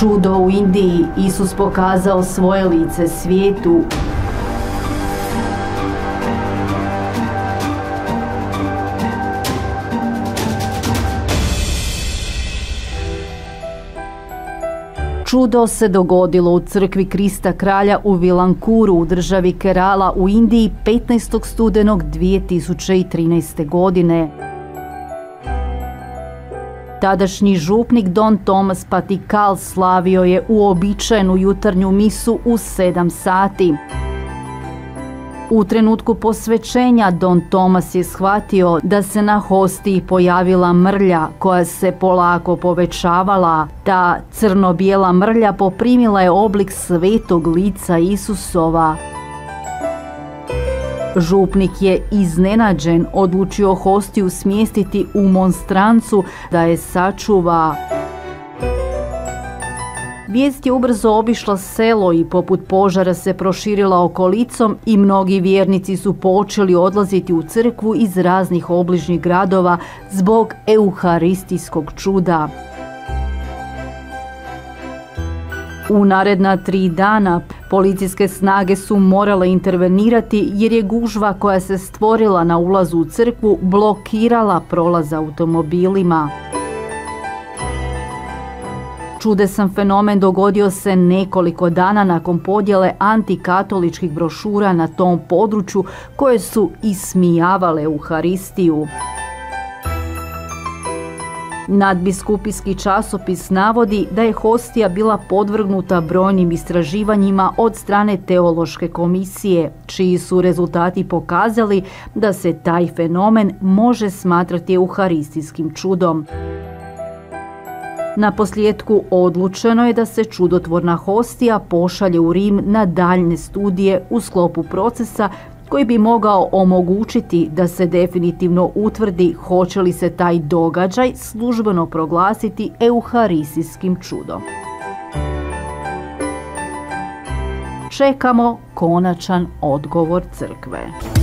Čudo u Indiji, Isus pokazao svoje lice svijetu. Čudo se dogodilo u crkvi Krista kralja u Vilankuru u državi Kerala u Indiji 15. studenog 2013. godine. Tadašnji župnik Don Thomas Patikal slavio je uobičajenu jutarnju misu u 7 sati. U trenutku posvećenja Don Tomas je shvatio da se na hostiji pojavila mrlja koja se polako povećavala. Ta crno-bijela mrlja poprimila je oblik svetog lica Isusova. Župnik je iznenađen, odlučio hostiju smjestiti u monstrancu da je sačuva. Vijest je ubrzo obišla selo i poput požara se proširila okolicom i mnogi vjernici su počeli odlaziti u crkvu iz raznih obližnjih gradova zbog euharistijskog čuda. U naredna tri dana policijske snage su morale intervenirati jer je gužva koja se stvorila na ulazu u crkvu blokirala prolaz automobilima. Čudesan fenomen dogodio se nekoliko dana nakon podjele antikatoličkih brošura na tom području koje su ismijavale Euharistiju. Nadbiskupijski časopis navodi da je hostija bila podvrgnuta brojnim istraživanjima od strane teološke komisije, čiji su rezultati pokazali da se taj fenomen može smatrati euharistijskim čudom. Na posljedku odlučeno je da se čudotvorna hostija pošalje u Rim na daljne studije u sklopu procesa koji bi mogao omogućiti da se definitivno utvrdi hoće li se taj događaj službeno proglasiti euharistijskim čudom. Čekamo konačan odgovor crkve.